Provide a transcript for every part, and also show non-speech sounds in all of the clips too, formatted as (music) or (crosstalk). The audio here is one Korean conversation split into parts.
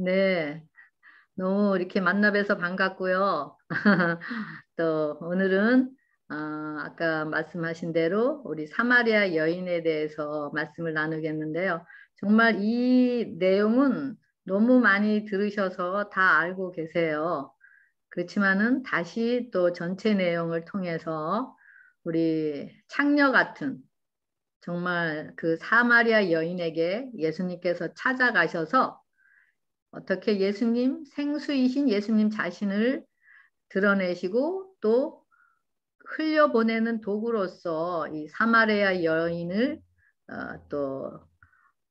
네, 너무 이렇게 만나 뵈서 반갑고요. (laughs) 또 오늘은 어, 아까 말씀하신 대로 우리 사마리아 여인에 대해서 말씀을 나누겠는데요. 정말 이 내용은 너무 많이 들으셔서 다 알고 계세요. 그렇지만은 다시 또 전체 내용을 통해서 우리 창녀 같은 정말 그 사마리아 여인에게 예수님께서 찾아가셔서 어떻게 예수님 생수이신 예수님 자신을 드러내시고 또 흘려보내는 도구로서 이 사마리아 여인을 어, 또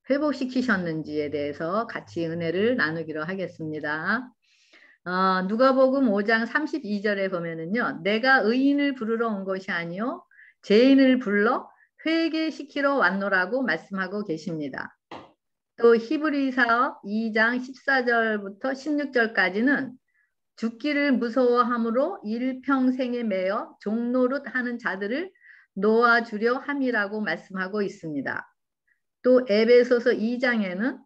회복시키셨는지에 대해서 같이 은혜를 나누기로 하겠습니다. 어, 누가복음 5장 32절에 보면은요. 내가 의인을 부르러 온 것이 아니요 죄인을 불러 회개시키러 왔노라고 말씀하고 계십니다. 또 히브리서 2장 14절부터 16절까지는 죽기를 무서워함으로 일평생에 매여 종노릇 하는 자들을 놓아주려 함이라고 말씀하고 있습니다. 또 에베소서 2장에는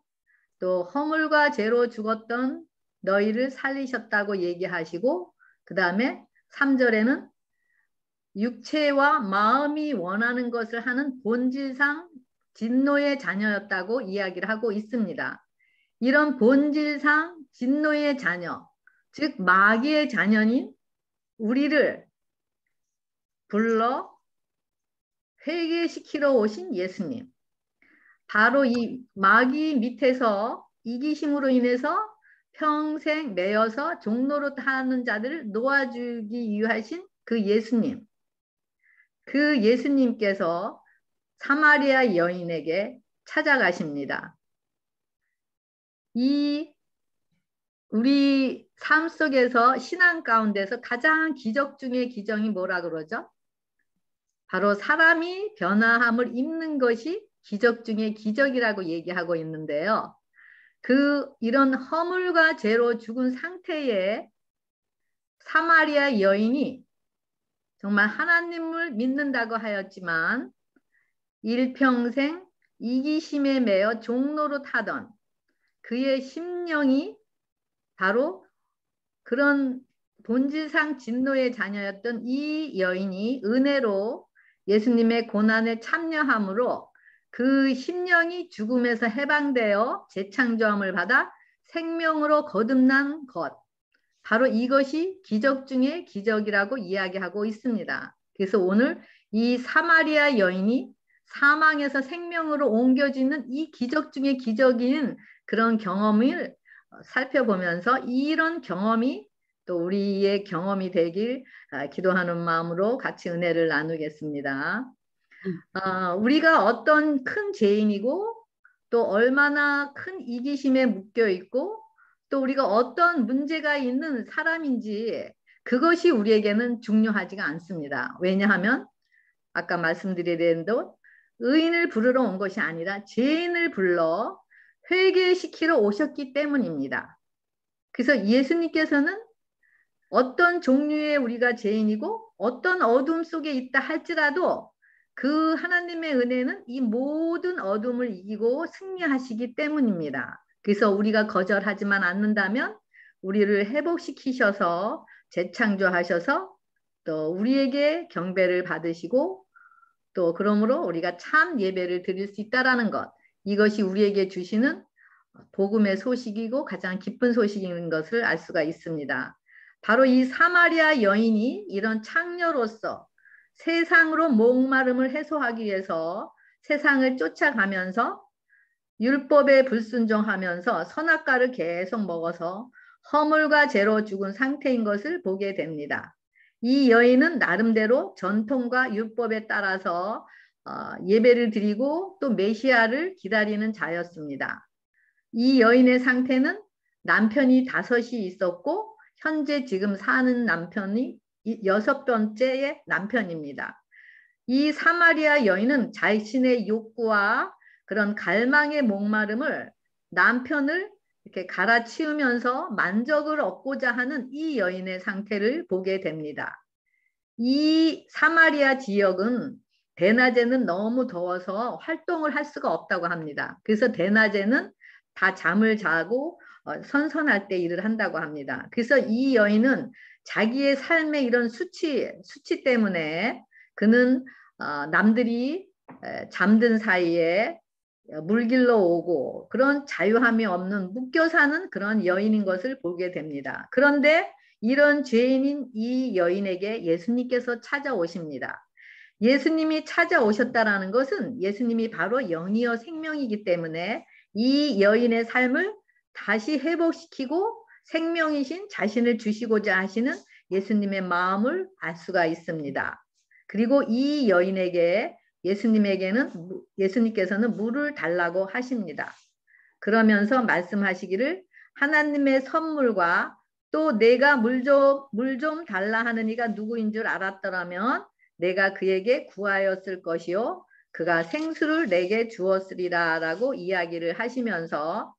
또 허물과 죄로 죽었던 너희를 살리셨다고 얘기하시고 그 다음에 3절에는 육체와 마음이 원하는 것을 하는 본질상 진노의 자녀였다고 이야기를 하고 있습니다. 이런 본질상 진노의 자녀, 즉 마귀의 자녀인 우리를 불러 회개시키러 오신 예수님. 바로 이 마귀 밑에서 이기심으로 인해서 평생 매여서 종로로 타는 자들을 놓아주기 위하신 그 예수님. 그 예수님께서 사마리아 여인에게 찾아가십니다. 이 우리 삶 속에서 신앙 가운데서 가장 기적 중의 기적이 뭐라 그러죠? 바로 사람이 변화함을 입는 것이 기적 중의 기적이라고 얘기하고 있는데요. 그 이런 허물과 죄로 죽은 상태에 사마리아 여인이 정말 하나님을 믿는다고 하였지만 일평생 이기심에 매여 종로로 타던 그의 심령이 바로 그런 본질상 진노의 자녀였던 이 여인이 은혜로 예수님의 고난에 참여함으로 그 심령이 죽음에서 해방되어 재창조함을 받아 생명으로 거듭난 것. 바로 이것이 기적 중의 기적이라고 이야기하고 있습니다. 그래서 오늘 이 사마리아 여인이 사망에서 생명으로 옮겨지는 이 기적 중의 기적인 그런 경험을 살펴보면서 이런 경험이 또 우리의 경험이 되길 아, 기도하는 마음으로 같이 은혜를 나누겠습니다. 어, 우리가 어떤 큰 죄인이고 또 얼마나 큰 이기심에 묶여 있고 또 우리가 어떤 문제가 있는 사람인지 그것이 우리에게는 중요하지가 않습니다. 왜냐하면 아까 말씀드린 대로 의인을 부르러 온 것이 아니라 죄인을 불러 회개시키러 오셨기 때문입니다. 그래서 예수님께서는 어떤 종류의 우리가 죄인이고 어떤 어둠 속에 있다 할지라도 그 하나님의 은혜는 이 모든 어둠을 이기고 승리하시기 때문입니다. 그래서 우리가 거절하지만 않는다면 우리를 회복시키셔서 재창조하셔서 또 우리에게 경배를 받으시고 또 그러므로 우리가 참 예배를 드릴 수 있다라는 것 이것이 우리에게 주시는 복음의 소식이고 가장 기쁜 소식인 것을 알 수가 있습니다. 바로 이 사마리아 여인이 이런 창녀로서 세상으로 목마름을 해소하기 위해서 세상을 쫓아가면서 율법에 불순종하면서 선악과를 계속 먹어서 허물과 죄로 죽은 상태인 것을 보게 됩니다. 이 여인은 나름대로 전통과 율법에 따라서 어, 예배를 드리고 또 메시아를 기다리는 자였습니다. 이 여인의 상태는 남편이 다섯이 있었고 현재 지금 사는 남편이 여섯 번째의 남편입니다. 이 사마리아 여인은 자신의 욕구와 그런 갈망의 목마름을 남편을 이렇게 갈아치우면서 만족을 얻고자 하는 이 여인의 상태를 보게 됩니다. 이 사마리아 지역은 대낮에는 너무 더워서 활동을 할 수가 없다고 합니다. 그래서 대낮에는 다 잠을 자고 어, 선선할 때 일을 한다고 합니다. 그래서 이 여인은 자기의 삶의 이런 수치 수치 때문에 그는 어, 남들이 잠든 사이에 물길로 오고 그런 자유함이 없는 묶여 사는 그런 여인인 것을 보게 됩니다. 그런데 이런 죄인인 이 여인에게 예수님께서 찾아오십니다. 예수님이 찾아오셨다라는 것은 예수님이 바로 영이여 생명이기 때문에 이 여인의 삶을 다시 회복시키고 생명이신 자신을 주시고자 하시는 예수님의 마음을 알 수가 있습니다. 그리고 이 여인에게 예수님에게는 예수님께서는 물을 달라고 하십니다. 그러면서 말씀하시기를 하나님의 선물과 또 내가 물 좀 물 좀 달라 하는 이가 누구인 줄 알았더라면 내가 그에게 구하였을 것이요 그가 생수를 내게 주었으리라라고 이야기를 하시면서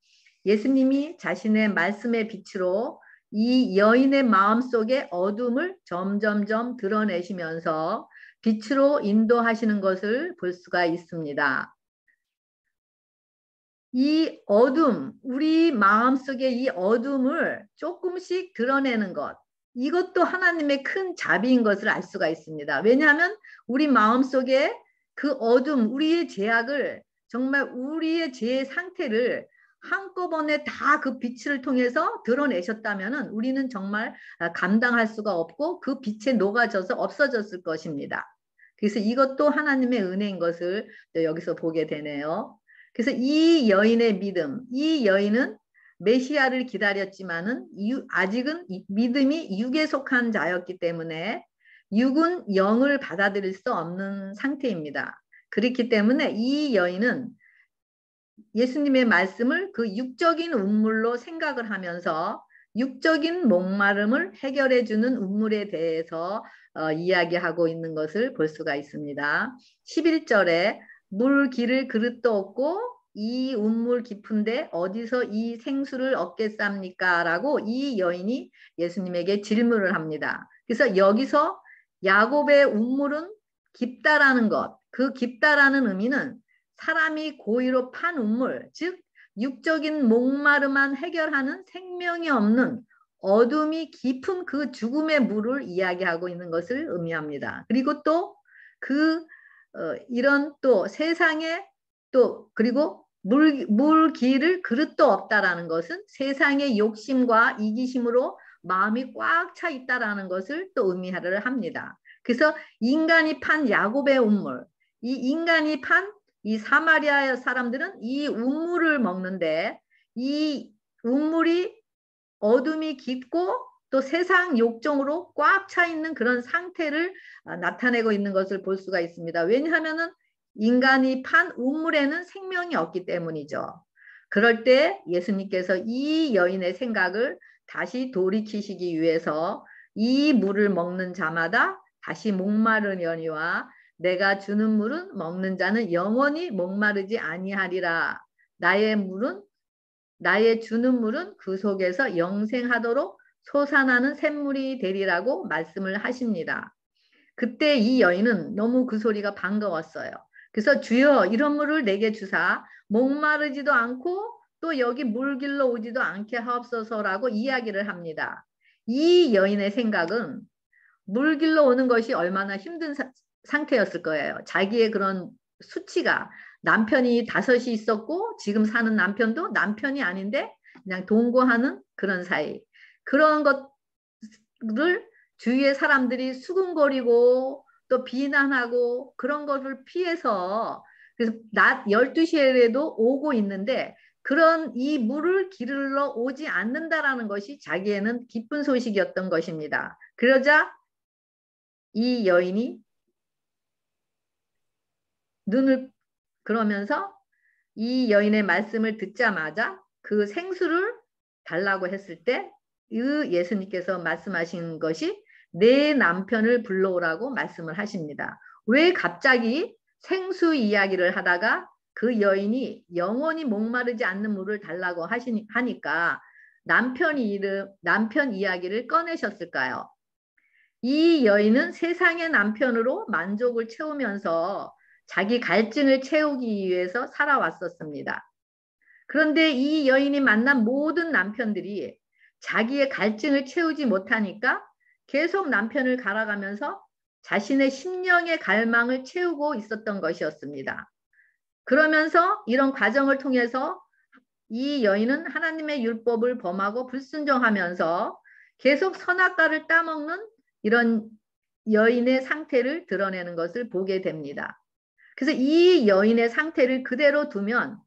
예수님이 자신의 말씀의 빛으로 이 여인의 마음속에 어둠을 점점점 드러내시면서 빛으로 인도하시는 것을 볼 수가 있습니다. 이 어둠, 우리 마음속에 이 어둠을 조금씩 드러내는 것, 이것도 하나님의 큰 자비인 것을 알 수가 있습니다. 왜냐하면 우리 마음속에 그 어둠, 우리의 죄악을 정말 우리의 죄의 상태를 한꺼번에 다 그 빛을 통해서 드러내셨다면 우리는 정말 아, 감당할 수가 없고 그 빛에 녹아져서 없어졌을 것입니다. 그래서 이것도 하나님의 은혜인 것을 여기서 보게 되네요. 그래서 이 여인의 믿음, 이 여인은 메시아를 기다렸지만은 아직은 믿음이 육에 속한 자였기 때문에 육은 영을 받아들일 수 없는 상태입니다. 그렇기 때문에 이 여인은 예수님의 말씀을 그 육적인 운물로 생각을 하면서 육적인 목마름을 해결해 주는 운물에 대해서 어, 이야기하고 있는 것을 볼 수가 있습니다. 11절에 물 길을 그릇도 없고 이 운물 깊은데 어디서 이 생수를 얻겠습니까? 라고 이 여인이 예수님에게 질문을 합니다. 그래서 여기서 야곱의 운물은 깊다라는 것, 그 깊다라는 의미는 사람이 고의로 판 우물, 즉 육적인 목마름만 해결하는 생명이 없는 어둠이 깊은 그 죽음의 물을 이야기하고 있는 것을 의미합니다. 그리고 또그 어, 이런 또 세상에 또 그리고 물, 물 길을 그릇도 없다라는 것은 세상의 욕심과 이기심으로 마음이 꽉 차 있다라는 것을 또 의미하려 합니다. 그래서 인간이 판 야곱의 운물, 이 인간이 판 이 사마리아 사람들은 이 운물을 먹는데 이 운물이 어둠이 깊고 또 세상 욕정으로 꽉 차 있는 그런 상태를 아, 나타내고 있는 것을 볼 수가 있습니다. 왜냐하면 인간이 판 운물에는 생명이 없기 때문이죠. 그럴 때 예수님께서 이 여인의 생각을 다시 돌이키시기 위해서 이 물을 먹는 자마다 다시 목마르려니와 내가 주는 물은 먹는 자는 영원히 목마르지 아니하리라. 나의 물은 나의 주는 물은 그 속에서 영생하도록 솟아나는 샘물이 되리라고 말씀을 하십니다. 그때 이 여인은 너무 그 소리가 반가웠어요. 그래서 주여 이런 물을 내게 주사 목마르지도 않고 또 여기 물길로 오지도 않게 하옵소서라고 이야기를 합니다. 이 여인의 생각은 물길로 오는 것이 얼마나 힘든 상태였을 거예요. 자기의 그런 수치가 남편이 다섯이 있었고 지금 사는 남편도 남편이 아닌데 그냥 동거하는 그런 사이. 그런 것을 주위의 사람들이 수군거리고 또 비난하고 그런 것을 피해서 그래서 낮 12시에도 오고 있는데 그런 이 물을 기르러 오지 않는다라는 것이 자기에는 기쁜 소식이었던 것입니다. 그러자 이 여인이 눈을 그러면서 이 여인의 말씀을 듣자마자 그 생수를 달라고 했을 때 그 예수님께서 말씀하신 것이 내 남편을 불러오라고 말씀을 하십니다. 왜 갑자기 생수 이야기를 하다가 그 여인이 영원히 목마르지 않는 물을 달라고 하니까 남편 이름, 남편 이야기를 꺼내셨을까요? 이 여인은 세상의 남편으로 만족을 채우면서 자기 갈증을 채우기 위해서 살아왔었습니다. 그런데 이 여인이 만난 모든 남편들이 자기의 갈증을 채우지 못하니까 계속 남편을 갈아가면서 자신의 심령의 갈망을 채우고 있었던 것이었습니다. 그러면서 이런 과정을 통해서 이 여인은 하나님의 율법을 범하고 불순종하면서 계속 선악과를 따먹는 이런 여인의 상태를 드러내는 것을 보게 됩니다. 그래서 이 여인의 상태를 그대로 두면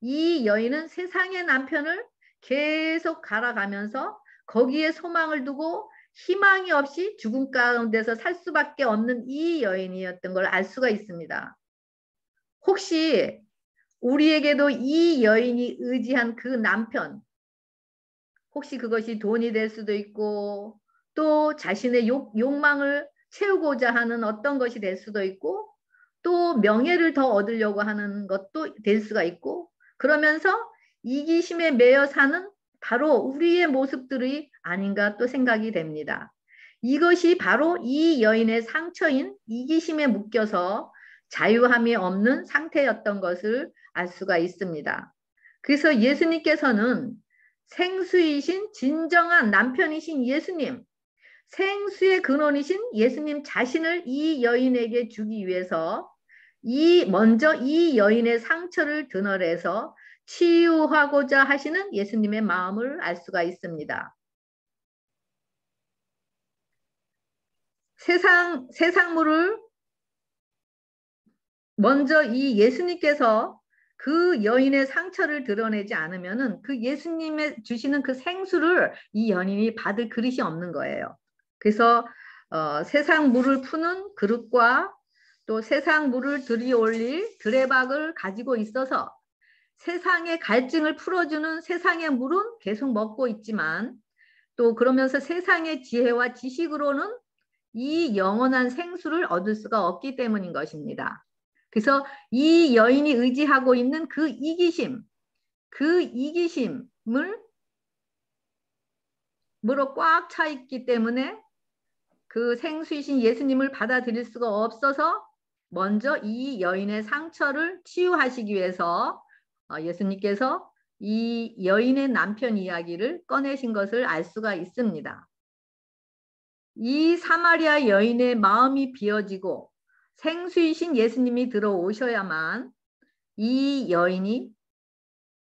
이 여인은 세상의 남편을 계속 갈아가면서 거기에 소망을 두고 희망이 없이 죽음 가운데서 살 수밖에 없는 이 여인이었던 걸 알 수가 있습니다. 혹시 우리에게도 이 여인이 의지한 그 남편, 혹시 그것이 돈이 될 수도 있고 또 자신의 욕, 욕망을 채우고자 하는 어떤 것이 될 수도 있고 또 명예를 더 얻으려고 하는 것도 될 수가 있고 그러면서 이기심에 매여 사는 바로 우리의 모습들이 아닌가 또 생각이 됩니다. 이것이 바로 이 여인의 상처인 이기심에 묶여서 자유함이 없는 상태였던 것을 알 수가 있습니다. 그래서 예수님께서는 생수이신 진정한 남편이신 예수님, 생수의 근원이신 예수님 자신을 이 여인에게 주기 위해서 이 먼저 이 여인의 상처를 드러내서 치유하고자 하시는 예수님의 마음을 알 수가 있습니다. 세상 세상물을 먼저 이 예수님께서 그 여인의 상처를 드러내지 않으면은 그 예수님의 주시는 그 생수를 이 연인이 받을 그릇이 없는 거예요. 그래서 어, 세상 물을 푸는 그릇과 또 세상 물을 들이올릴 드레박을 가지고 있어서 세상의 갈증을 풀어주는 세상의 물은 계속 먹고 있지만 또 그러면서 세상의 지혜와 지식으로는 이 영원한 생수를 얻을 수가 없기 때문인 것입니다. 그래서 이 여인이 의지하고 있는 그 이기심, 그 이기심을 물어 꽉 차 있기 때문에 그 생수이신 예수님을 받아들일 수가 없어서 먼저 이 여인의 상처를 치유하시기 위해서 어, 예수님께서 이 여인의 남편 이야기를 꺼내신 것을 알 수가 있습니다. 이 사마리아 여인의 마음이 비어지고 생수이신 예수님이 들어오셔야만 이 여인이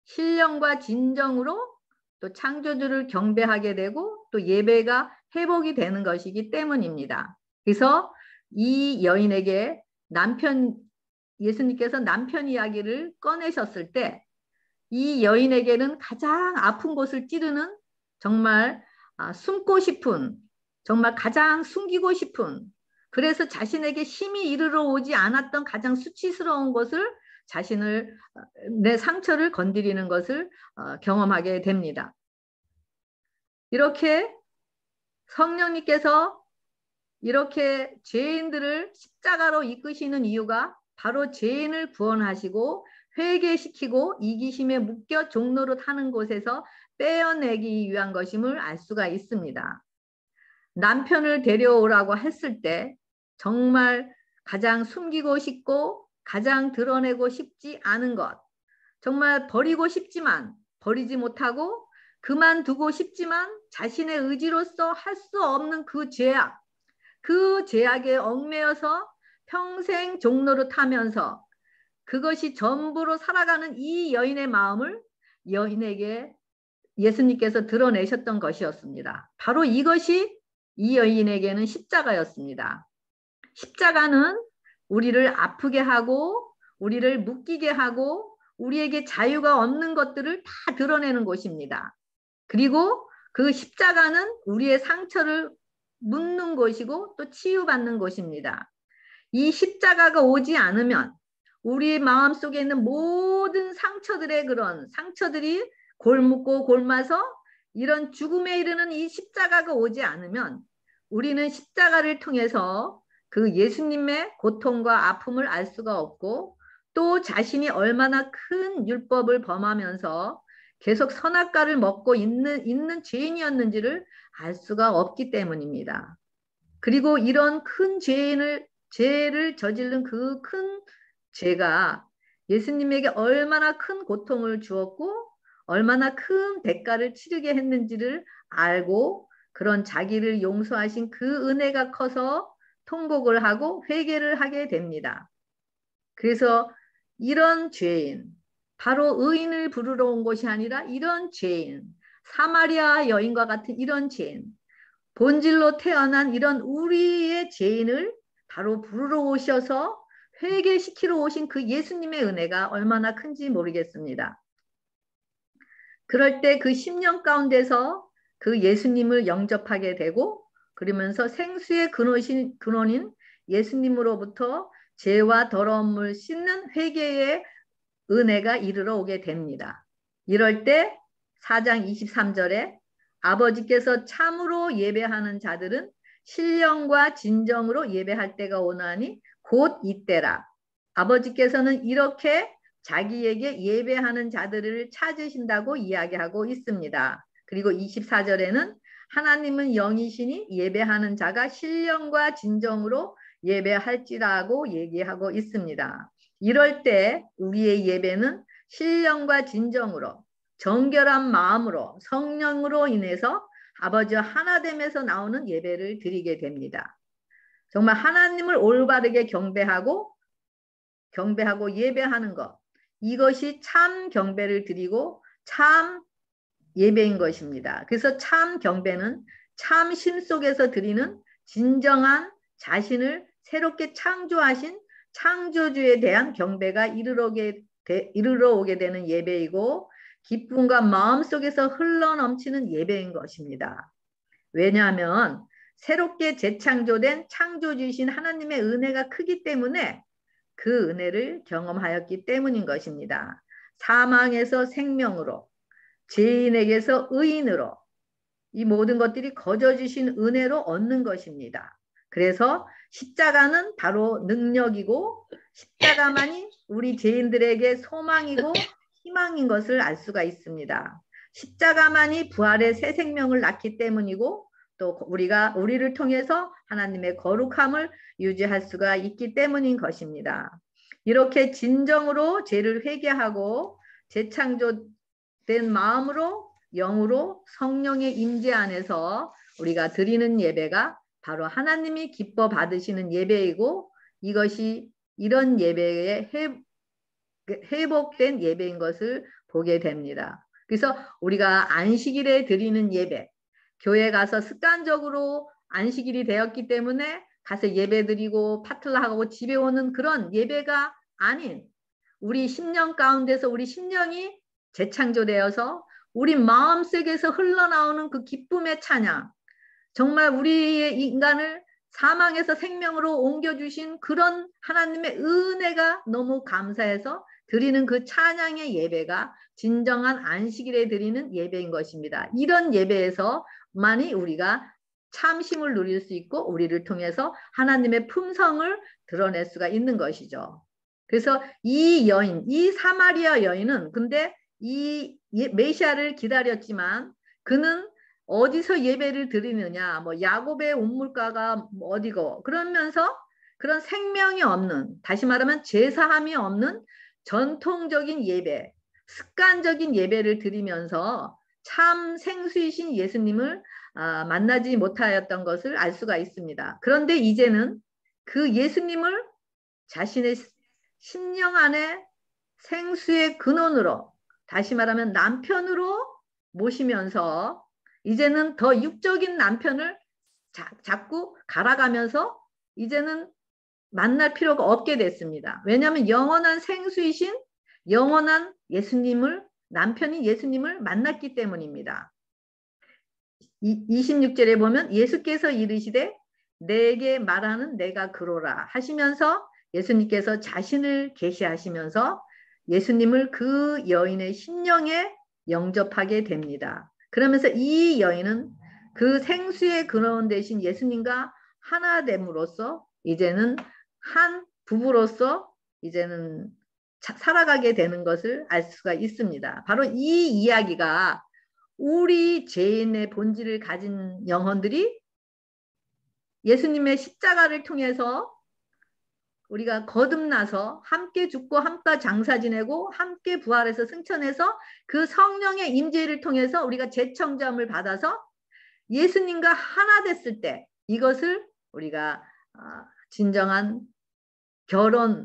신령과 진정으로 또 창조주를 경배하게 되고 또 예배가 회복이 되는 것이기 때문입니다. 그래서 이 여인에게 남편 예수님께서 남편 이야기를 꺼내셨을 때 이 여인에게는 가장 아픈 곳을 찌르는 정말 아, 숨고 싶은 정말 가장 숨기고 싶은 그래서 자신에게 힘이 이르러 오지 않았던 가장 수치스러운 것을 자신을 내 상처를 건드리는 것을 어, 경험하게 됩니다. 이렇게 성령님께서 이렇게 죄인들을 십자가로 이끄시는 이유가 바로 죄인을 구원하시고 회개시키고 이기심에 묶여 종로로 타는 곳에서 빼어내기 위한 것임을 알 수가 있습니다. 남편을 데려오라고 했을 때 정말 가장 숨기고 싶고 가장 드러내고 싶지 않은 것. 정말 버리고 싶지만 버리지 못하고 그만두고 싶지만 자신의 의지로서 할 수 없는 그 죄악. 그 죄악에 얽매여서 평생 종로를 타면서 그것이 전부로 살아가는 이 여인의 마음을 여인에게 예수님께서 드러내셨던 것이었습니다. 바로 이것이 이 여인에게는 십자가였습니다. 십자가는 우리를 아프게 하고 우리를 묶이게 하고 우리에게 자유가 없는 것들을 다 드러내는 곳입니다. 그리고 그 십자가는 우리의 상처를 묻는 곳이고 또 치유받는 곳입니다. 이 십자가가 오지 않으면 우리 마음 속에 있는 모든 상처들의 그런 상처들이 골묻고 골마서 이런 죽음에 이르는 이 십자가가 오지 않으면 우리는 십자가를 통해서 그 예수님의 고통과 아픔을 알 수가 없고 또 자신이 얼마나 큰 율법을 범하면서 계속 선악과를 먹고 있는, 있는 죄인이었는지를 알 수가 없기 때문입니다. 그리고 이런 큰 죄인을, 죄를 저지른 그 큰 죄가 예수님에게 얼마나 큰 고통을 주었고 얼마나 큰 대가를 치르게 했는지를 알고 그런 자기를 용서하신 그 은혜가 커서 통곡을 하고 회개를 하게 됩니다. 그래서 이런 죄인, 바로 의인을 부르러 온 것이 아니라 이런 죄인, 사마리아 여인과 같은 이런 죄인, 본질로 태어난 이런 우리의 죄인을 바로 부르러 오셔서 회개시키러 오신 그 예수님의 은혜가 얼마나 큰지 모르겠습니다. 그럴 때 그 10년 가운데서 그 예수님을 영접하게 되고 그러면서 생수의 근원인, 근원인 예수님으로부터 죄와 더러움을 씻는 회개의 은혜가 이르러 오게 됩니다. 이럴 때 4장 23절에 아버지께서 참으로 예배하는 자들은 신령과 진정으로 예배할 때가 오나니 곧 이때라. 아버지께서는 이렇게 자기에게 예배하는 자들을 찾으신다고 이야기하고 있습니다. 그리고 24절에는 하나님은 영이시니 예배하는 자가 신령과 진정으로 예배할지라고 얘기하고 있습니다. 이럴 때 우리의 예배는 신령과 진정으로 정결한 마음으로 성령으로 인해서 아버지와 하나됨에서 나오는 예배를 드리게 됩니다. 정말 하나님을 올바르게 경배하고 경배하고 예배하는 것 이것이 참 경배를 드리고 참 예배인 것입니다. 그래서 참 경배는 참 심 속에서 드리는 진정한 자신을 새롭게 창조하신 창조주에 대한 경배가 이르러 오게, 되, 이르러 오게 되는 예배이고 기쁨과 마음 속에서 흘러 넘치는 예배인 것입니다. 왜냐하면 새롭게 재창조된 창조주이신 하나님의 은혜가 크기 때문에 그 은혜를 경험하였기 때문인 것입니다. 사망에서 생명으로 죄인에게서 의인으로 이 모든 것들이 거저 주신 은혜로 얻는 것입니다. 그래서 십자가는 바로 능력이고 십자가만이 우리 죄인들에게 소망이고 희망인 것을 알 수가 있습니다. 십자가만이 부활의 새 생명을 낳기 때문이고 또 우리가 우리를 통해서 하나님의 거룩함을 유지할 수가 있기 때문인 것입니다. 이렇게 진정으로 죄를 회개하고 재창조된 마음으로 영으로 성령의 임재 안에서 우리가 드리는 예배가 바로 하나님이 기뻐 받으시는 예배이고 이것이 이런 예배의 회복된 예배인 것을 보게 됩니다. 그래서 우리가 안식일에 드리는 예배, 교회 가서 습관적으로 안식일이 되었기 때문에 가서 예배 드리고 파틀라하고 집에 오는 그런 예배가 아닌 우리 심령 가운데서 우리 심령이 재창조되어서 우리 마음속에서 흘러나오는 그 기쁨의 찬양 정말 우리의 인간을 사망에서 생명으로 옮겨주신 그런 하나님의 은혜가 너무 감사해서 드리는 그 찬양의 예배가 진정한 안식일에 드리는 예배인 것입니다. 이런 예배에서만이 우리가 참심을 누릴 수 있고 우리를 통해서 하나님의 품성을 드러낼 수가 있는 것이죠. 그래서 이 여인, 이 사마리아 여인은 근데 이 예, 메시아를 기다렸지만 그는 어디서 예배를 드리느냐, 뭐 야곱의 온물가가 어디고 그러면서 그런 생명이 없는, 다시 말하면 제사함이 없는 전통적인 예배, 습관적인 예배를 드리면서 참 생수이신 예수님을 아, 만나지 못하였던 것을 알 수가 있습니다. 그런데 이제는 그 예수님을 자신의 심령 안에 생수의 근원으로 다시 말하면 남편으로 모시면서 이제는 더 육적인 남편을 자, 자꾸 갈아가면서 이제는 만날 필요가 없게 됐습니다. 왜냐하면 영원한 생수이신 영원한 예수님을 남편이 예수님을 만났기 때문입니다. 26절에 보면 예수께서 이르시되 내게 말하는 내가 그로라 하시면서 예수님께서 자신을 계시하시면서 예수님을 그 여인의 심령에 영접하게 됩니다. 그러면서 이 여인은 그 생수의 근원 대신 예수님과 하나됨으로써 이제는 한 부부로서 이제는 살아가게 되는 것을 알 수가 있습니다. 바로 이 이야기가 우리 죄인의 본질을 가진 영혼들이 예수님의 십자가를 통해서 우리가 거듭나서 함께 죽고 함께 장사 지내고 함께 부활해서 승천해서 그 성령의 임재를 통해서 우리가 재청점을 받아서 예수님과 하나 됐을 때 이것을 우리가 아, 진정한 결혼의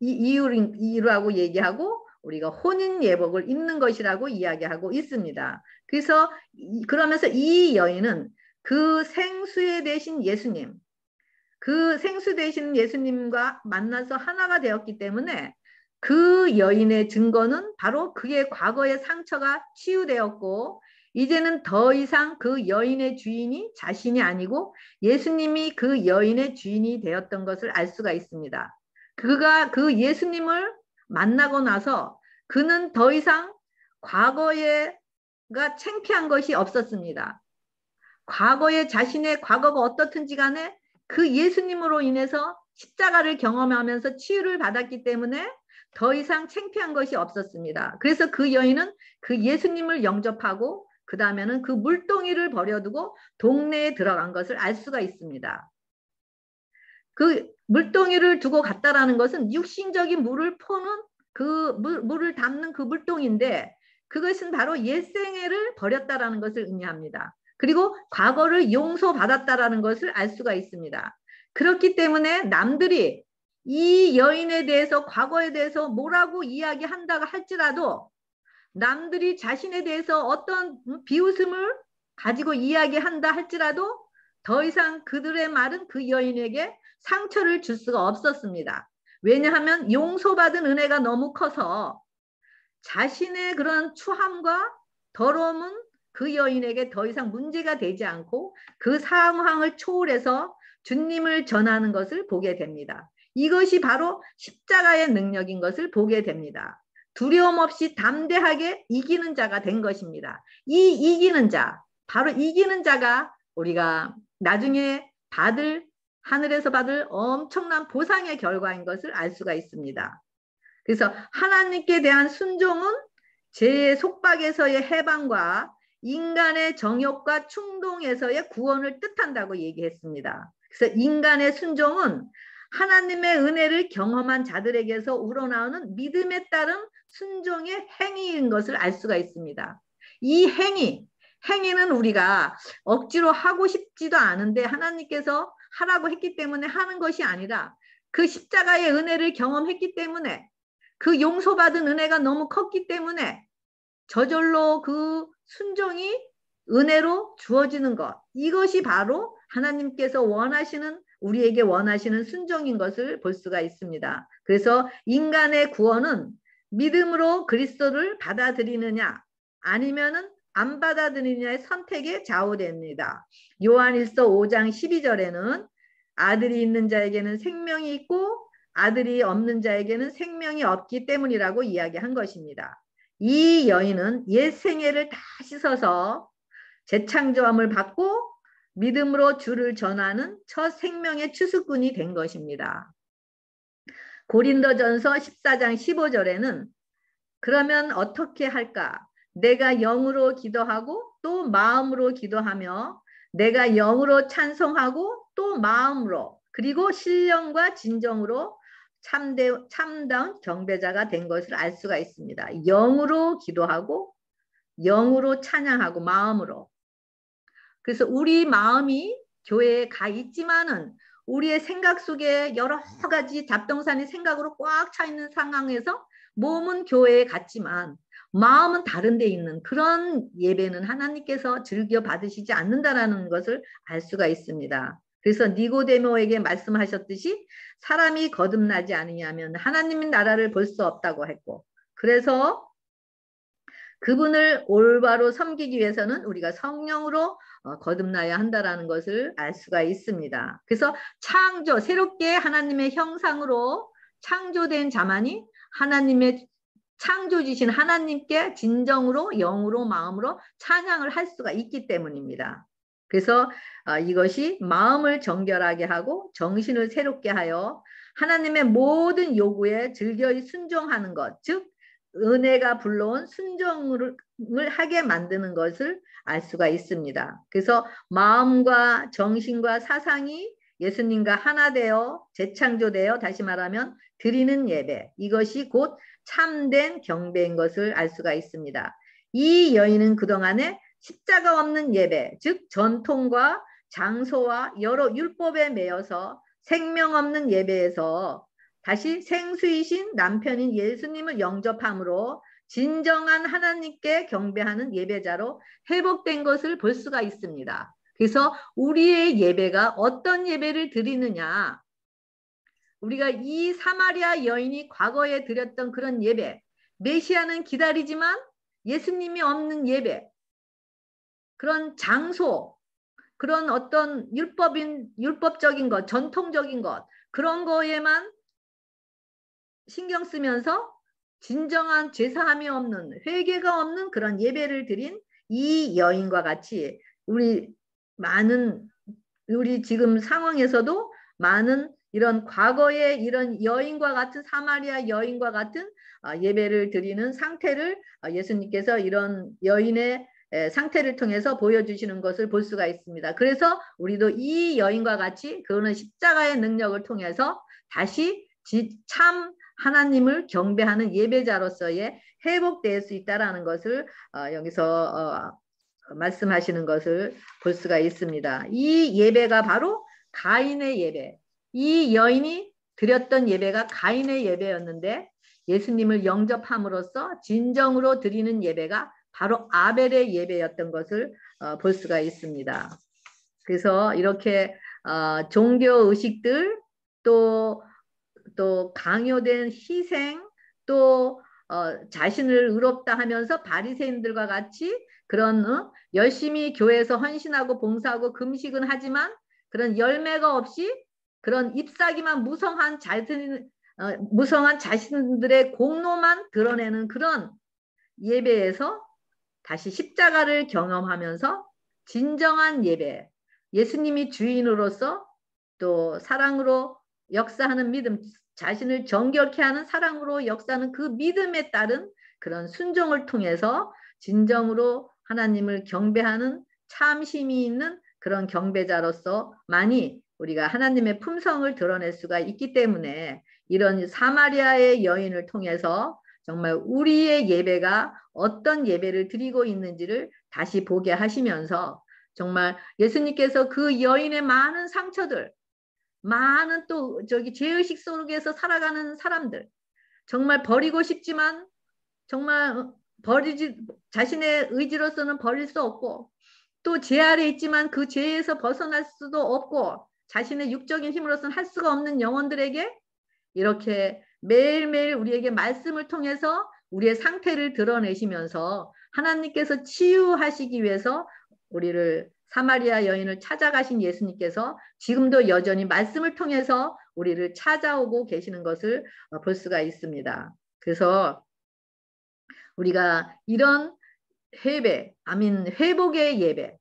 이유라고 얘기하고 우리가 혼인 예복을 입는 것이라고 이야기하고 있습니다. 그래서 그러면서 이 여인은 그 생수에 대신 예수님, 그 생수 되신 예수님과 만나서 하나가 되었기 때문에 그 여인의 증거는 바로 그의 과거의 상처가 치유되었고 이제는 더 이상 그 여인의 주인이 자신이 아니고 예수님이 그 여인의 주인이 되었던 것을 알 수가 있습니다. 그가 그 예수님을 만나고 나서 그는 더 이상 과거에가 창피한 것이 없었습니다. 과거에 자신의 과거가 어떻든지 간에 그 예수님으로 인해서 십자가를 경험하면서 치유를 받았기 때문에 더 이상 창피한 것이 없었습니다. 그래서 그 여인은 그 예수님을 영접하고 그 다음에는 그 물동이를 버려두고 동네에 들어간 것을 알 수가 있습니다. 그 물동이를 두고 갔다라는 것은 육신적인 물을 포는 그 물, 물을 담는 그 물동인데 그것은 바로 옛생애를 버렸다라는 것을 의미합니다. 그리고 과거를 용서받았다라는 것을 알 수가 있습니다. 그렇기 때문에 남들이 이 여인에 대해서 과거에 대해서 뭐라고 이야기한다고 할지라도 남들이 자신에 대해서 어떤 비웃음을 가지고 이야기한다 할지라도 더 이상 그들의 말은 그 여인에게 상처를 줄 수가 없었습니다. 왜냐하면 용서받은 은혜가 너무 커서 자신의 그런 추함과 더러움은 그 여인에게 더 이상 문제가 되지 않고 그 상황을 초월해서 주님을 전하는 것을 보게 됩니다. 이것이 바로 십자가의 능력인 것을 보게 됩니다. 두려움 없이 담대하게 이기는 자가 된 것입니다. 이 이기는 자, 바로 이기는 자가 우리가 나중에 받을 하늘에서 받을 엄청난 보상의 결과인 것을 알 수가 있습니다. 그래서 하나님께 대한 순종은 제 속박에서의 해방과 인간의 정욕과 충동에서의 구원을 뜻한다고 얘기했습니다. 그래서 인간의 순종은 하나님의 은혜를 경험한 자들에게서 우러나오는 믿음에 따른 순종의 행위인 것을 알 수가 있습니다. 이 행위, 행위는 우리가 억지로 하고 싶지도 않은데 하나님께서 하라고 했기 때문에 하는 것이 아니라 그 십자가의 은혜를 경험했기 때문에 그 용서받은 은혜가 너무 컸기 때문에 저절로 그 순종이 은혜로 주어지는 것. 이것이 바로 하나님께서 원하시는 우리에게 원하시는 순종인 것을 볼 수가 있습니다. 그래서 인간의 구원은 믿음으로 그리스도를 받아들이느냐 아니면은 안 받아들이느냐의 선택에 좌우됩니다. 요한일서 5장 12절에는 아들이 있는 자에게는 생명이 있고 아들이 없는 자에게는 생명이 없기 때문이라고 이야기한 것입니다. 이 여인은 옛 생애를 다 씻어서 재창조함을 받고 믿음으로 주를 전하는 첫 생명의 추수꾼이 된 것입니다. 고린도전서 14장 15절에는 그러면 어떻게 할까? 내가 영으로 기도하고 또 마음으로 기도하며 내가 영으로 찬송하고 또 마음으로 그리고 신령과 진정으로 참대, 참다운 경배자가 된 것을 알 수가 있습니다. 영으로 기도하고 영으로 찬양하고 마음으로. 그래서 우리 마음이 교회에 가 있지만은 우리의 생각 속에 여러 가지 잡동산이 생각으로 꽉 차 있는 상황에서 몸은 교회에 갔지만 마음은 다른 데 있는 그런 예배는 하나님께서 즐겨 받으시지 않는다라는 것을 알 수가 있습니다. 그래서 니고데모에게 말씀하셨듯이 사람이 거듭나지 않으냐면 하나님의 나라를 볼 수 없다고 했고 그래서 그분을 올바로 섬기기 위해서는 우리가 성령으로 어, 거듭나야 한다라는 것을 알 수가 있습니다. 그래서 창조 새롭게 하나님의 형상으로 창조된 자만이 하나님의 창조주신 하나님께 진정으로 영으로 마음으로 찬양을 할 수가 있기 때문입니다. 그래서 어, 이것이 마음을 정결하게 하고 정신을 새롭게 하여 하나님의 모든 요구에 즐겨이 순종하는 것, 즉 은혜가 불러온 순종을 하게 만드는 것을 알 수가 있습니다. 그래서 마음과 정신과 사상이 예수님과 하나 되어 재창조되어 다시 말하면 드리는 예배 이것이 곧 참된 경배인 것을 알 수가 있습니다. 이 여인은 그동안에 십자가 없는 예배 즉 전통과 장소와 여러 율법에 매여서 생명 없는 예배에서 다시 생수이신 남편인 예수님을 영접함으로 진정한 하나님께 경배하는 예배자로 회복된 것을 볼 수가 있습니다. 그래서 우리의 예배가 어떤 예배를 드리느냐. 우리가 이 사마리아 여인이 과거에 드렸던 그런 예배, 메시아는 기다리지만 예수님이 없는 예배, 그런 장소, 그런 어떤 율법인 율법적인 것, 전통적인 것 그런 거에만 신경 쓰면서 진정한 제사함이 없는 회개가 없는 그런 예배를 드린 이 여인과 같이 우리 많은 우리 지금 상황에서도 많은 이런 과거의 이런 여인과 같은 사마리아 여인과 같은 아, 예배를 드리는 상태를 아, 예수님께서 이런 여인의 상태를 통해서 보여주시는 것을 볼 수가 있습니다. 그래서 우리도 이 여인과 같이 그는 십자가의 능력을 통해서 다시 참 하나님을 경배하는 예배자로서의 회복될 수 있다라는 것을 어, 여기서 어, 말씀하시는 것을 볼 수가 있습니다. 이 예배가 바로 가인의 예배. 이 여인이 드렸던 예배가 가인의 예배였는데 예수님을 영접함으로써 진정으로 드리는 예배가 바로 아벨의 예배였던 것을 어, 볼 수가 있습니다. 그래서 이렇게 어, 종교 의식들 또, 또 강요된 희생 또 어, 자신을 의롭다 하면서 바리새인들과 같이 그런 어, 열심히 교회에서 헌신하고 봉사하고 금식은 하지만 그런 열매가 없이 그런 잎사귀만 무성한 자신 어, 무성한 자신들의 공로만 드러내는 그런 예배에서 다시 십자가를 경험하면서 진정한 예배, 예수님이 주인으로서 또 사랑으로 역사하는 믿음, 자신을 정결케 하는 사랑으로 역사하는 그 믿음에 따른 그런 순종을 통해서 진정으로 하나님을 경배하는 참심이 있는 그런 경배자로서 많이 우리가 하나님의 품성을 드러낼 수가 있기 때문에 이런 사마리아의 여인을 통해서 정말 우리의 예배가 어떤 예배를 드리고 있는지를 다시 보게 하시면서 정말 예수님께서 그 여인의 많은 상처들, 많은 또 저기 죄의식 속에서 살아가는 사람들, 정말 버리고 싶지만 정말 버리지 자신의 의지로서는 버릴 수 없고 또 죄 아래 있지만 그 죄에서 벗어날 수도 없고 자신의 육적인 힘으로서는 할 수가 없는 영혼들에게 이렇게 매일매일 우리에게 말씀을 통해서 우리의 상태를 드러내시면서 하나님께서 치유하시기 위해서 우리를 사마리아 여인을 찾아가신 예수님께서 지금도 여전히 말씀을 통해서 우리를 찾아오고 계시는 것을 어, 볼 수가 있습니다. 그래서 우리가 이런 회배, 아민 회복의 예배,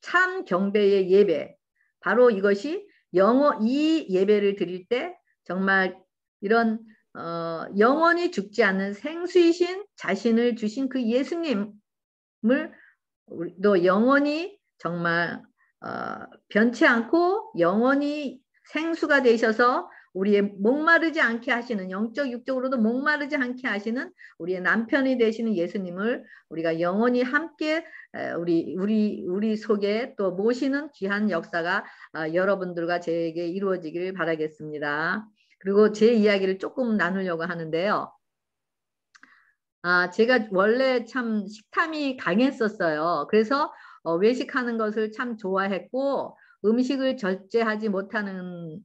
참 경배의 예배, 바로 이것이 영어 이 예배를 드릴 때 정말 이런 어, 영원히 죽지 않는 생수이신 자신을 주신 그 예수님을 우리도 영원히 정말 어, 변치 않고 영원히 생수가 되셔서 우리의 목마르지 않게 하시는 영적 육적으로도 목마르지 않게 하시는 우리의 남편이 되시는 예수님을 우리가 영원히 함께 우리 우리 우리 속에 또 모시는 귀한 역사가 어, 여러분들과 제게 이루어지기를 바라겠습니다. 그리고 제 이야기를 조금 나누려고 하는데요. 아, 제가 원래 참 식탐이 강했었어요. 그래서 어, 외식하는 것을 참 좋아했고 음식을 절제하지 못하는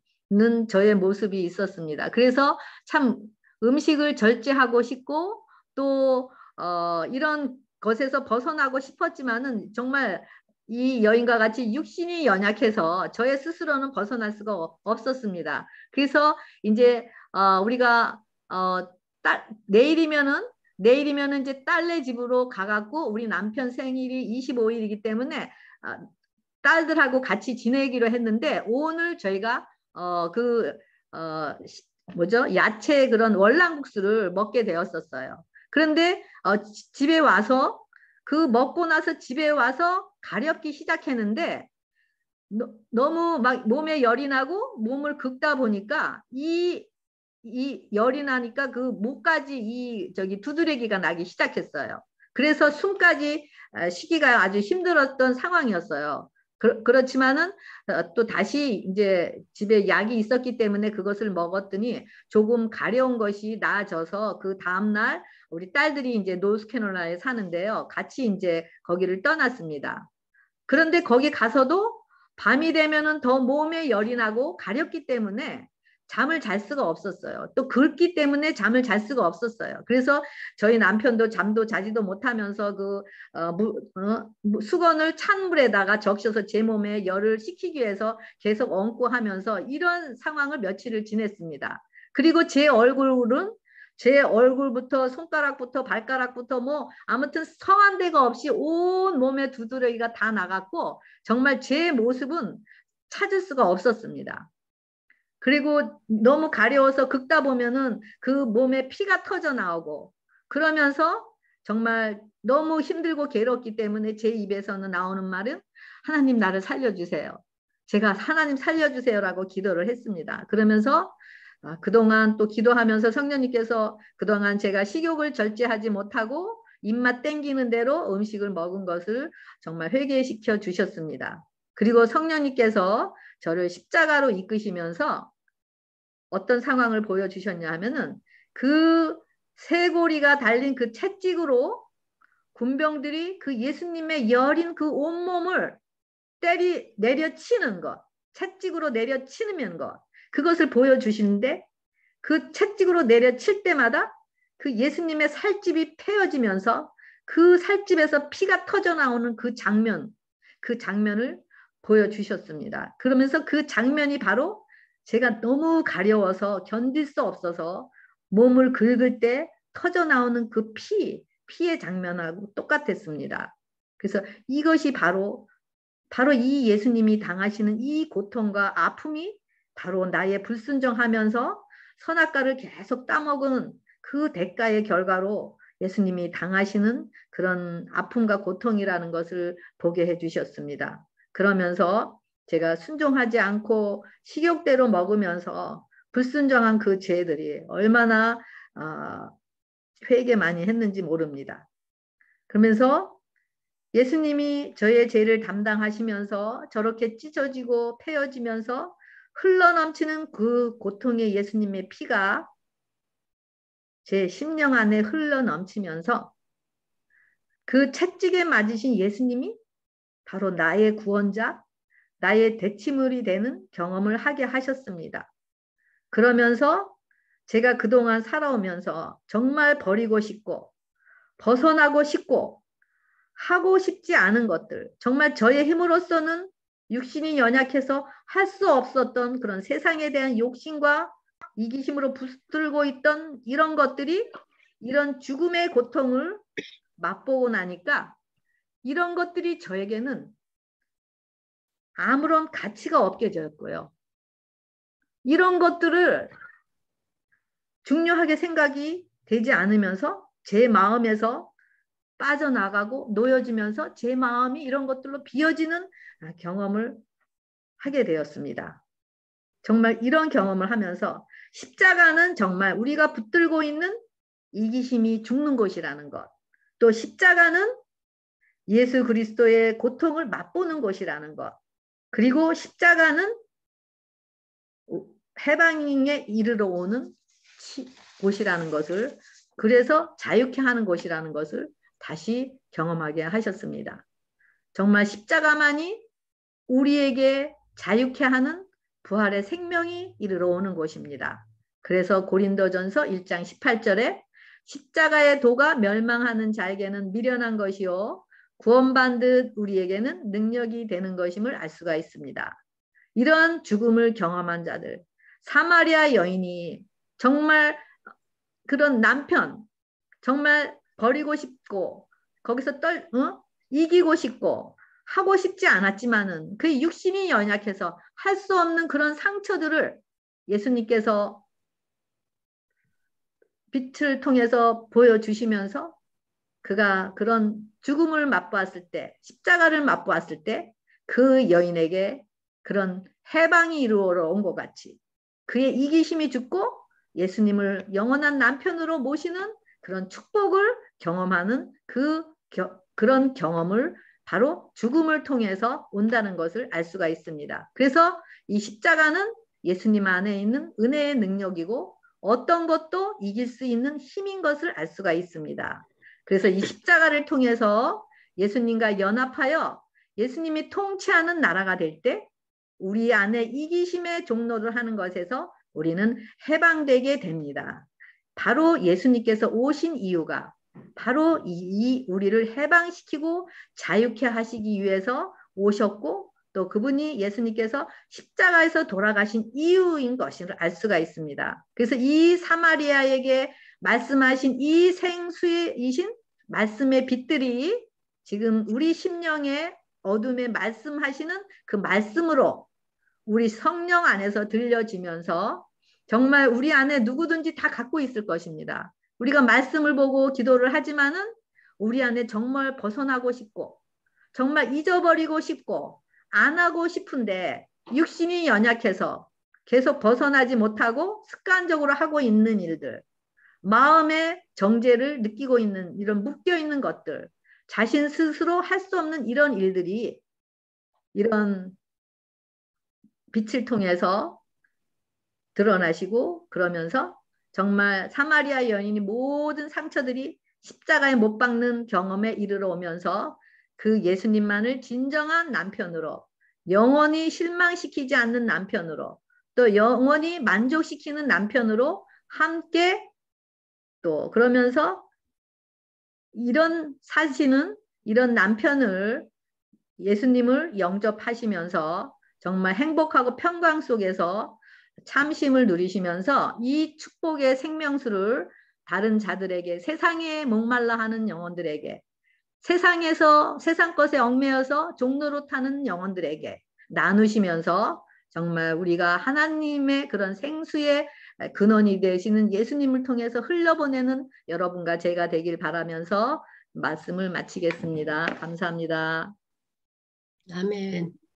저의 모습이 있었습니다. 그래서 참 음식을 절제하고 싶고 또 어, 이런 것에서 벗어나고 싶었지만은 정말 이 여인과 같이 육신이 연약해서 저의 스스로는 벗어날 수가 없었습니다. 그래서 이제 어, 우리가 어, 딸, 내일이면은 내일이면은 이제 딸네 집으로 가갖고 우리 남편 생일이 25일이기 때문에 어, 딸들하고 같이 지내기로 했는데 오늘 저희가 어, 그 어, 뭐죠 야채 그런 월남국수를 먹게 되었었어요. 그런데 어, 집에 와서 그 먹고 나서 집에 와서 가렵기 시작했는데 너무 막 몸에 열이 나고 몸을 긁다 보니까 이, 이 열이 나니까 그 목까지 이 저기 두드레기가 나기 시작했어요. 그래서 숨까지 아, 쉬기가 아주 힘들었던 상황이었어요. 그, 렇지만은 어, 또 다시 이제 집에 약이 있었기 때문에 그것을 먹었더니 조금 가려운 것이 나아져서 그 다음날 우리 딸들이 이제 노스캐롤라에 사는데요. 같이 이제 거기를 떠났습니다. 그런데 거기 가서도 밤이 되면은 더 몸에 열이 나고 가렵기 때문에 잠을 잘 수가 없었어요. 또 긁기 때문에 잠을 잘 수가 없었어요. 그래서 저희 남편도 잠도 자지도 못하면서 그 어, 무, 어, 수건을 찬 물에다가 적셔서 제 몸에 열을 식히기 위해서 계속 얹고 하면서 이런 상황을 며칠을 지냈습니다. 그리고 제 얼굴은 제 얼굴부터 손가락부터 발가락부터 뭐 아무튼 성한 데가 없이 온 몸에 두드러기가 다 나갔고 정말 제 모습은 찾을 수가 없었습니다. 그리고 너무 가려워서 긁다 보면은 그 몸에 피가 터져 나오고 그러면서 정말 너무 힘들고 괴롭기 때문에 제 입에서는 나오는 말은 하나님 나를 살려주세요. 제가 하나님 살려주세요라고 기도를 했습니다. 그러면서 아, 그동안 또 기도하면서 성령님께서 그동안 제가 식욕을 절제하지 못하고 입맛 땡기는 대로 음식을 먹은 것을 정말 회개시켜 주셨습니다. 그리고 성령님께서 저를 십자가로 이끄시면서 어떤 상황을 보여주셨냐 하면은 그 쇠고리가 달린 그 채찍으로 군병들이 그 예수님의 여린 그 온몸을 때리 내려치는 것, 채찍으로 내려치는 것, 그것을 보여주시는데 그 채찍으로 내려칠 때마다 그 예수님의 살집이 패어지면서 그 살집에서 피가 터져 나오는 그 장면, 그 장면을 보여주셨습니다. 그러면서 그 장면이 바로 제가 너무 가려워서 견딜 수 없어서 몸을 긁을 때 터져 나오는 그 피, 피의 장면하고 똑같았습니다. 그래서 이것이 바로 바로 이 예수님이 당하시는 이 고통과 아픔이 바로 나의 불순종하면서 선악과를 계속 따먹은 그 대가의 결과로 예수님이 당하시는 그런 아픔과 고통이라는 것을 보게 해주셨습니다. 그러면서 제가 순종하지 않고 식욕대로 먹으면서 불순종한 그 죄들이 얼마나 어, 회개 많이 했는지 모릅니다. 그러면서 예수님이 저의 죄를 담당하시면서 저렇게 찢어지고 패어지면서 흘러넘치는 그 고통의 예수님의 피가 제 심령 안에 흘러넘치면서 그 채찍에 맞으신 예수님이 바로 나의 구원자, 나의 대치물이 되는 경험을 하게 하셨습니다. 그러면서 제가 그동안 살아오면서 정말 버리고 싶고 벗어나고 싶고 하고 싶지 않은 것들 정말 저의 힘으로서는 육신이 연약해서 할 수 없었던 그런 세상에 대한 욕심과 이기심으로 붙들고 있던 이런 것들이 이런 죽음의 고통을 맛보고 나니까 이런 것들이 저에게는 아무런 가치가 없게 되었고요. 이런 것들을 중요하게 생각이 되지 않으면서 제 마음에서 빠져나가고 놓여지면서 제 마음이 이런 것들로 비어지는 경험을 하게 되었습니다. 정말 이런 경험을 하면서 십자가는 정말 우리가 붙들고 있는 이기심이 죽는 곳이라는 것. 또 십자가는 예수 그리스도의 고통을 맛보는 곳이라는 것. 그리고 십자가는 해방에 이르러 오는 곳이라는 것을 그래서 자유케 하는 곳이라는 것을 다시 경험하게 하셨습니다. 정말 십자가만이 우리에게 자유케 하는 부활의 생명이 이르러 오는 곳입니다. 그래서 고린도전서 1장 18절에 십자가의 도가 멸망하는 자에게는 미련한 것이요 구원받듯 우리에게는 능력이 되는 것임을 알 수가 있습니다. 이런 죽음을 경험한 자들, 사마리아 여인이 정말 그런 남편, 정말 버리고 싶고, 거기서 떨, 어? 이기고 싶고, 하고 싶지 않았지만은 그 육신이 연약해서 할 수 없는 그런 상처들을 예수님께서 빛을 통해서 보여주시면서 그가 그런 죽음을 맛보았을 때, 십자가를 맛보았을 때 그 여인에게 그런 해방이 이루어져 온것 같이 그의 이기심이 죽고 예수님을 영원한 남편으로 모시는 그런 축복을 경험하는 그 겨, 그런 경험을 바로 죽음을 통해서 온다는 것을 알 수가 있습니다. 그래서 이 십자가는 예수님 안에 있는 은혜의 능력이고 어떤 것도 이길 수 있는 힘인 것을 알 수가 있습니다. 그래서 이 십자가를 통해서 예수님과 연합하여 예수님이 통치하는 나라가 될 때 우리 안에 이기심의 종로를 하는 것에서 우리는 해방되게 됩니다. 바로 예수님께서 오신 이유가 바로 이, 우리를 해방시키고 자유케 하시기 위해서 오셨고 또 그분이 예수님께서 십자가에서 돌아가신 이유인 것을 알 수가 있습니다. 그래서 이 사마리아에게 말씀하신 이 생수이신 말씀의 빛들이 지금 우리 심령의 어둠에 말씀하시는 그 말씀으로 우리 성령 안에서 들려지면서 정말 우리 안에 누구든지 다 갖고 있을 것입니다. 우리가 말씀을 보고 기도를 하지만은 우리 안에 정말 벗어나고 싶고 정말 잊어버리고 싶고 안 하고 싶은데 육신이 연약해서 계속 벗어나지 못하고 습관적으로 하고 있는 일들 마음의 정제를 느끼고 있는 이런 묶여 있는 것들 자신 스스로 할 수 없는 이런 일들이 이런 빛을 통해서 드러나시고 그러면서 정말 사마리아 여인이 모든 상처들이 십자가에 못 박는 경험에 이르러 오면서 그 예수님만을 진정한 남편으로 영원히 실망시키지 않는 남편으로 또 영원히 만족시키는 남편으로 함께 또 그러면서 이런 사실은 이런 남편을 예수님을 영접하시면서 정말 행복하고 평강 속에서 참심을 누리시면서 이 축복의 생명수를 다른 자들에게 세상에 목말라 하는 영혼들에게 세상에서 세상 것에 얽매여서 종로로 타는 영혼들에게 나누시면서 정말 우리가 하나님의 그런 생수의 근원이 되시는 예수님을 통해서 흘려보내는 여러분과 제가 되길 바라면서 말씀을 마치겠습니다. 감사합니다. 아멘.